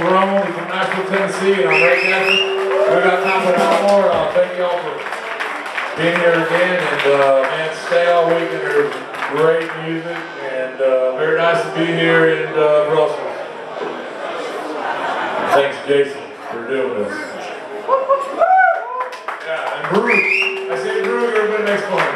Verone from Nashville, Tennessee, and I'm Ray Cashman. We got time for one more. Uh, thank y'all for being here again, and uh, man, stay all weekend. There's great music, and uh, very nice to be here in uh, Brussels. And thanks, Jason, for doing this. Yeah, and Bruce, I say Bruce, you're a bit next one.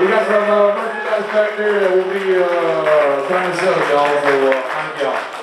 We got some uh, merchandise back there that will be uh, trying to sell y'all, so uh, thank y'all.